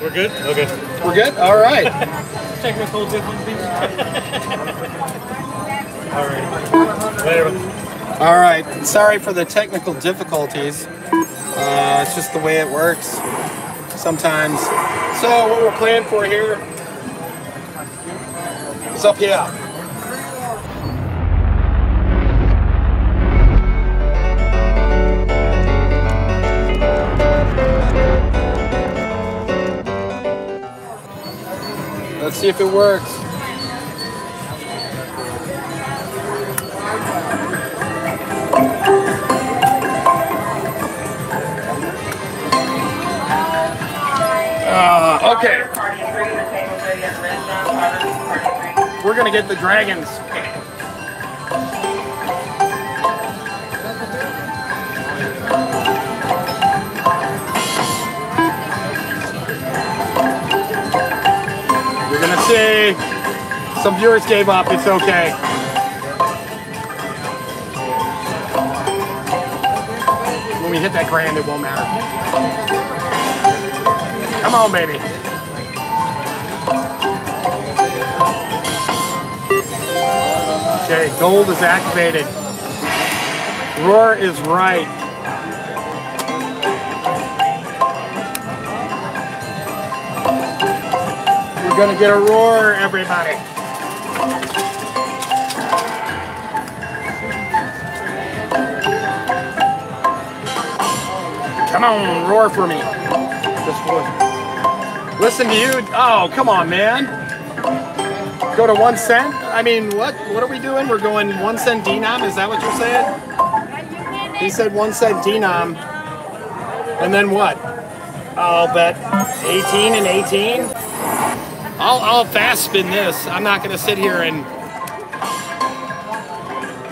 We're good? Okay. We're good? All right. Technical difficulties. All right. Later. All right. Sorry for the technical difficulties. Uh, it's just the way it works sometimes. So what we're planning for here is up here. Let's see if it works. Uh, okay. We're gonna get the dragons. See some viewers gave up. It's okay. When we hit that grand, it won't matter. Come on, baby. Okay, gold is activated. Roar is right. We're gonna get a roar, everybody. Come on, roar for me. Listen to you. Oh, come on, man. Go to one cent? I mean, what? What are we doing? We're going one cent denom? Is that what you're saying? He said one cent denom. And then what? I'll bet 18 and 18. I'll, I'll fast spin this. I'm not going to sit here and.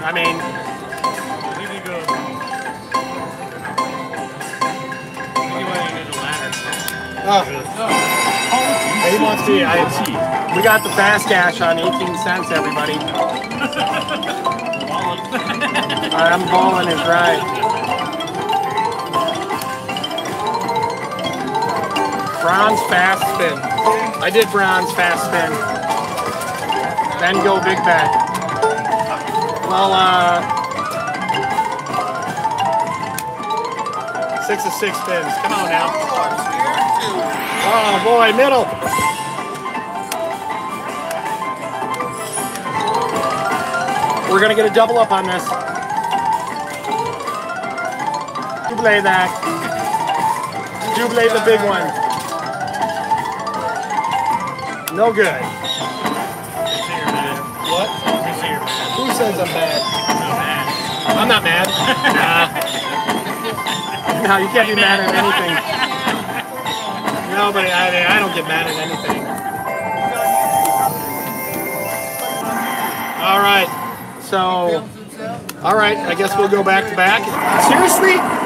I mean, Here we go. You want to do the ladder. oh, oh. he wants to. I, we got the fast cash on 18 cents, everybody. I'm balling is right. Bronze fast spin. I did bronze fast spin. Then go big bet. Well, uh, six of six spins. Come on now. Oh boy, middle. We're gonna get a double up on this. Double that. Double the big one. No good. What? Who says I'm bad? I'm not mad. nah. No, you can't be mad at anything. Nobody, I, I don't get mad at anything. All right. So, all right. I guess we'll go back to back. Seriously?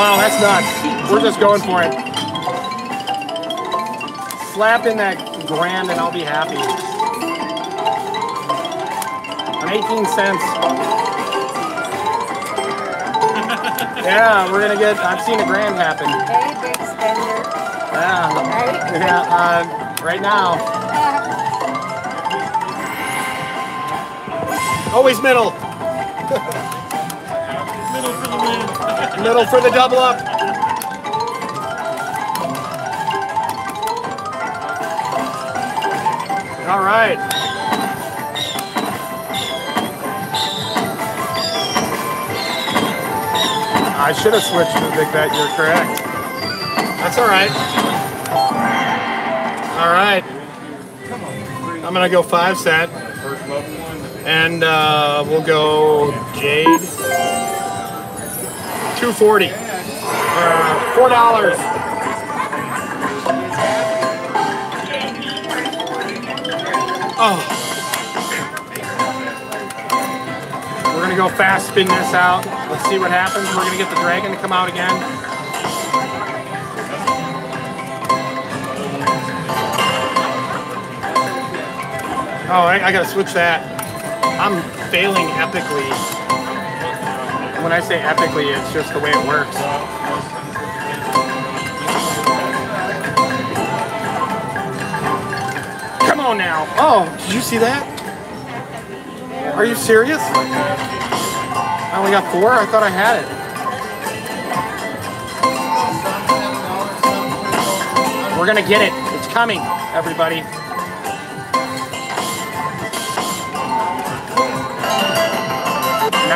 Wow, that's nuts. We're just going for it. Slap in that grand and I'll be happy. I'm 18 cents. yeah, we're gonna get. I've seen a grand happen. Hey, big spender. Yeah, Right? yeah. Uh, right now, always middle. Middle for the win. Middle for the double up. All right. I should have switched to the big bet. You're correct. That's all right. All right. I'm gonna go five cent, and uh, we'll go Jade. 240 uh, four dollars. Oh. We're gonna go fast spin this out. Let's see what happens. We're gonna get the dragon to come out again. Oh I, I gotta switch that. I'm failing epically When I say epically, it's just the way it works. Come on now. Oh, did you see that? Are you serious? I only got four? I thought I had it. We're gonna get it. It's coming, everybody.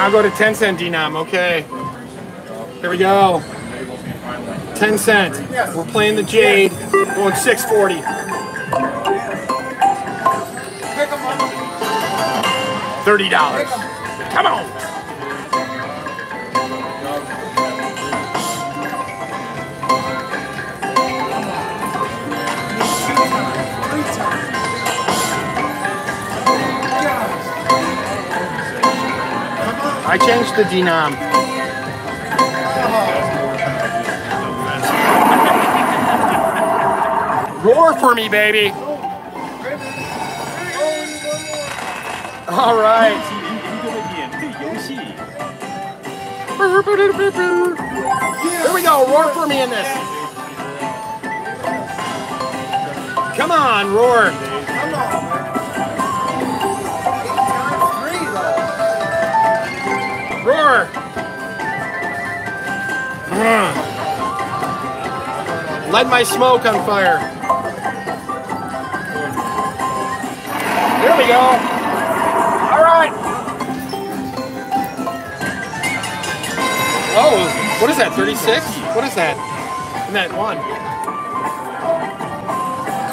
Now go to 10 cent denom. Okay. Here we go. 10 cent. We're playing the Jade. Going 640. Thirty dollars. Come on. I changed the denom. Roar for me, baby. All right. Here we go. Roar for me in this. Come on, roar. Ugh. Light my smoke on fire. There we go. All right. Oh, what is that? 36? What is that? In that one?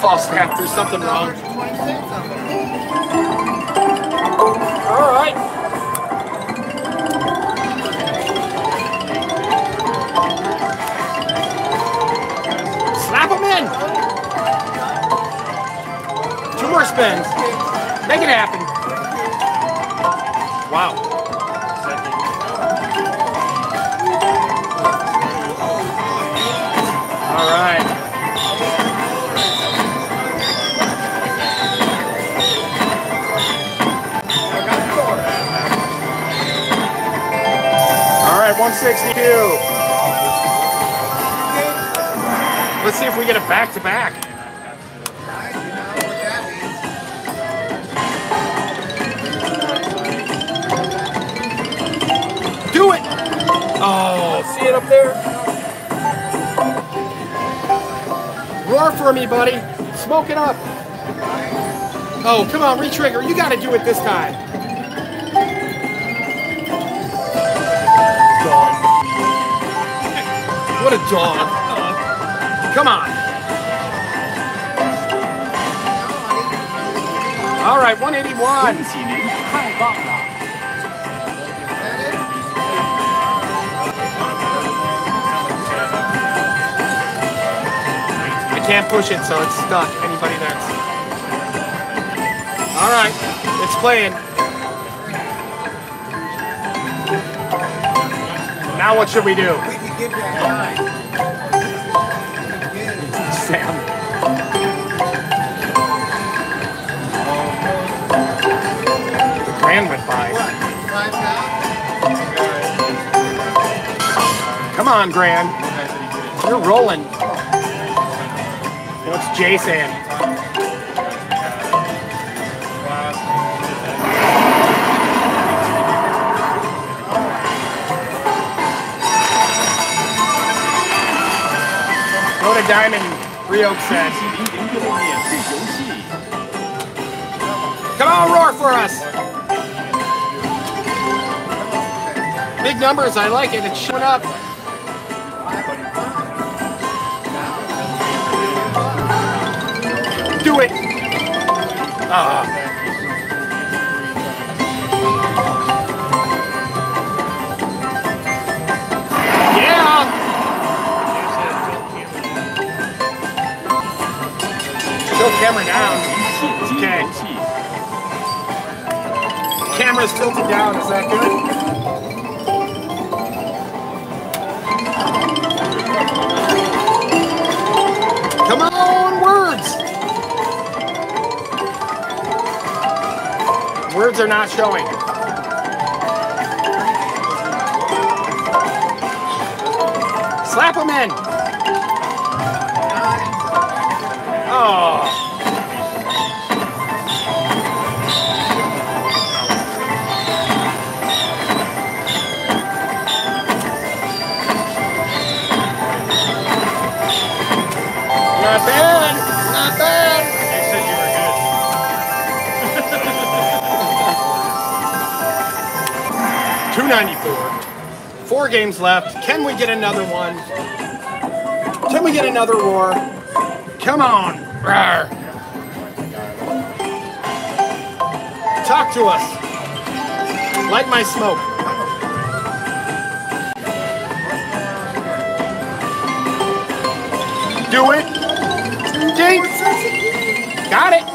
Oh snap, there's something wrong. All right. Slap them in. Two more spins. Make it happen. Wow. All right. All right, 162. Let's see if we get it back to back. Do it! Oh, see it up there? Roar for me, buddy. Smoke it up. Oh, come on, retrigger. You got to do it this time. What a dog. Come on. All right, 181. I can't push it, so it's stuck. Anybody next? All right, it's playing. Now what should we do? on, Grand. You're rolling. What's Jay saying? Go to Diamond, Rio. Come on, roar for us! Big numbers, I like it. It's showing up. camera down. Okay. Camera's tilted down, is that good? Come on! Birds are not showing. Slap them in! 294. Four games left. Can we get another one? Can we get another roar? Come on. Rawr. Talk to us. Light my smoke. Do it. Ding. Got it.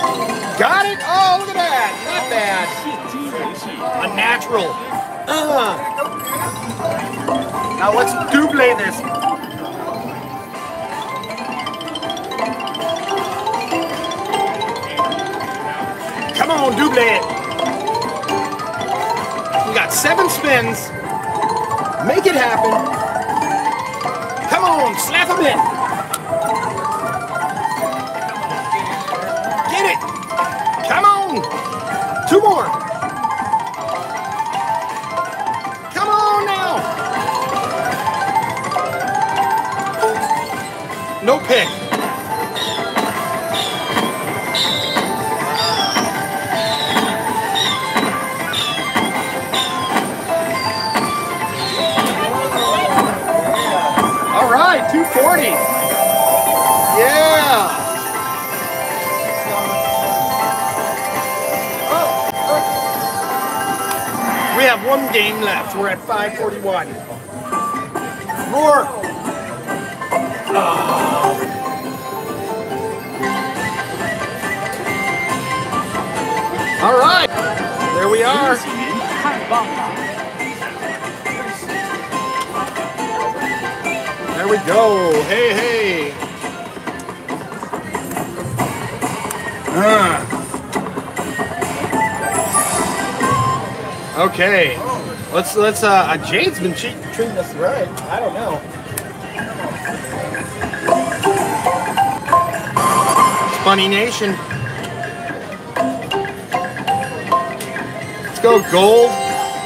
Got it. Oh, look at that. Not bad. A natural. Uh. Now let's double this. Come on, double it. We got seven spins. Make it happen. Come on, slap them in. Get it. Come on. Two more. Pick. All right, 240. Yeah. We have one game left. We're at 541. Roar. All right, there we are. There we go. Hey, hey. Uh. Okay. Let's let's. Uh, uh Jade's been treating us right. I don't know. Funny Nation. Let's go gold.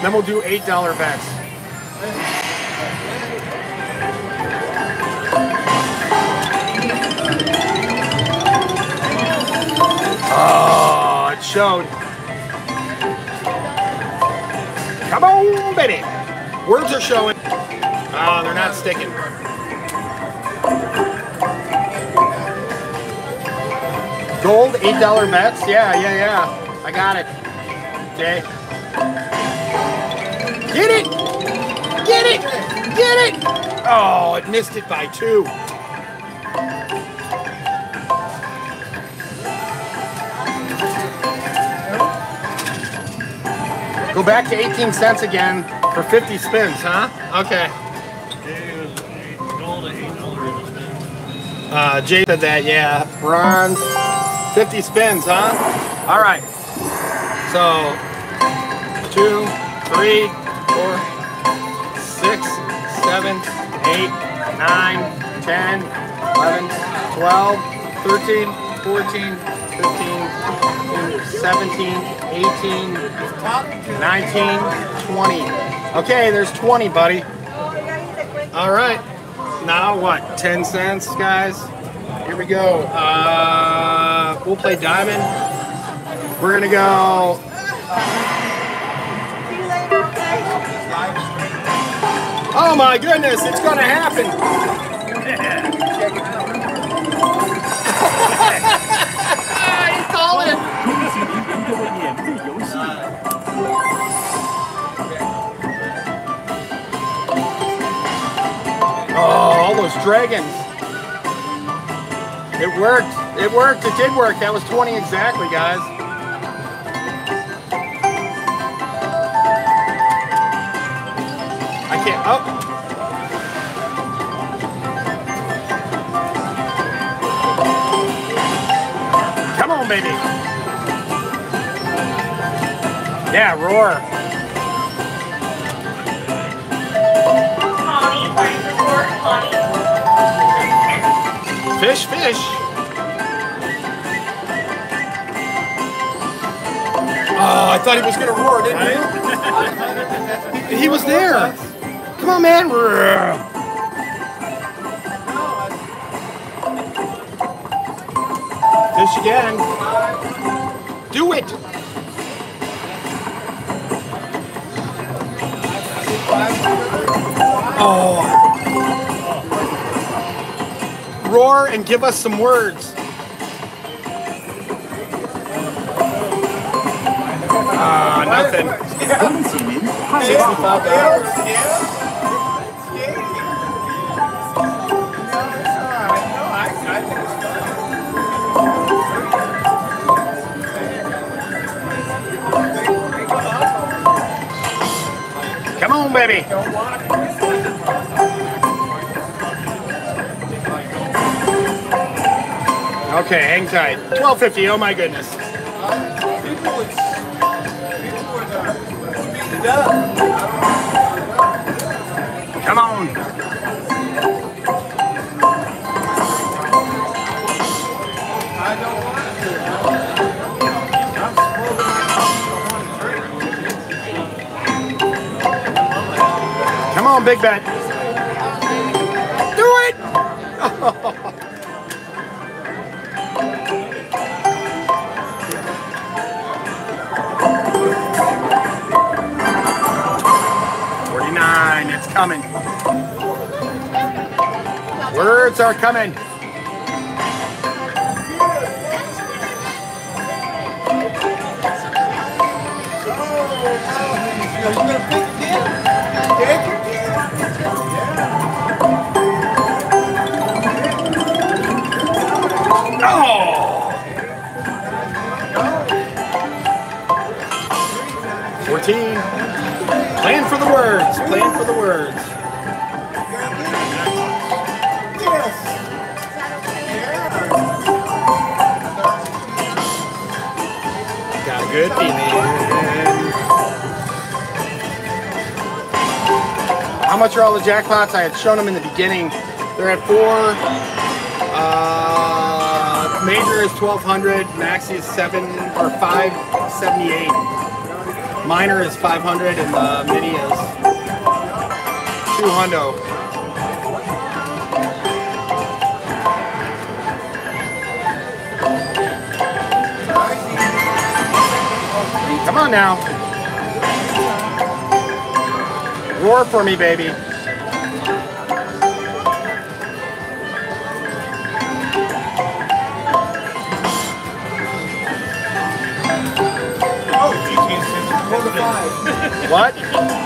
Then we'll do eight dollar bets. Oh, it showed. Come on, baby. Words are showing. Oh, they're not sticking. Gold, $8 bets? Yeah, yeah, yeah. I got it. Okay. Get it! Get it! Get it! Oh, it missed it by two. Go back to 18 cents again for 50 spins, huh? Okay. Gold at eight dollars. Uh, Jay said that, yeah. Bronze, 50 spins, huh? All right. So, two, three, four, six, seven, eight, nine, 10, 11, 12, 13, 14, 15, 17, 18, 19, 20. Okay, there's 20, buddy. All right. Now what? 10 cents, guys? Here we go. Uh, uh, we'll play diamond. We're gonna go. Oh my goodness, it's gonna happen. He's calling it. Oh, all those dragons. It worked. It worked. It did work. That was 20 exactly, guys. I can't. Oh. Come on, baby. Yeah, roar. Tommy, are you recording, fish, fish. I thought he was gonna roar, didn't you? he was there. Come on, man. Fish again. Do it. Oh. Roar and give us some words. Ah, nothing. Sixty-five. Come on, baby. Okay, hang tight. 1250, oh my goodness. Come on. Come on, Big Bet. Are coming. 14. Plan for the words. Plan for the words. How much are all the jackpots? I had shown them in the beginning. They're at four. Uh, major is 1200. Maxi is seven or 578. Minor is 500 and the mini is 200. Come on now. Roar for me, baby. What?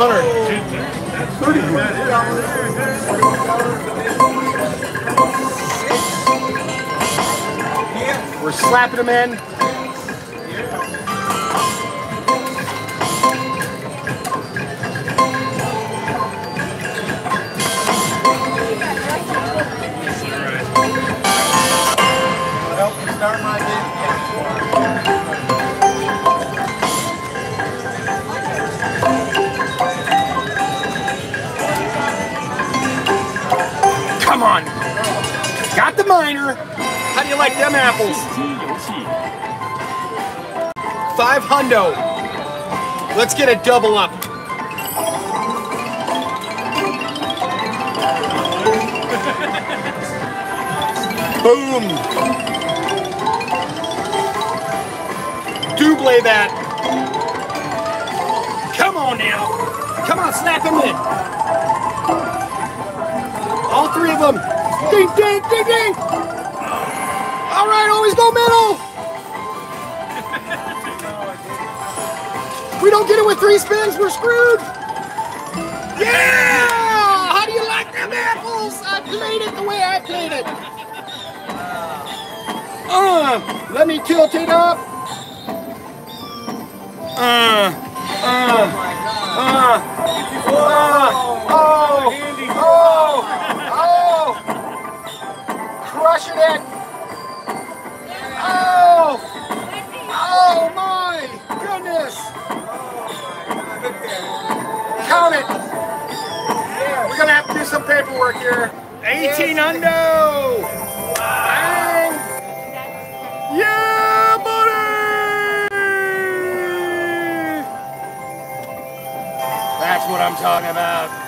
We're slapping them in. like them apples. Five hundo. Let's get a double up. Boom. Double that. Come on now. Come on, snap them in. All three of them. Ding, ding, ding, ding. All right, always go middle. We don't get it with three spins, we're screwed. Yeah! How do you like them apples? I played it the way I played it. Uh, let me tilt it up. Uh, uh, uh, uh, oh, oh, oh. count it. We're gonna have to do some paperwork here. 18 undo. Bang. Yeah, buddy. That's what I'm talking about.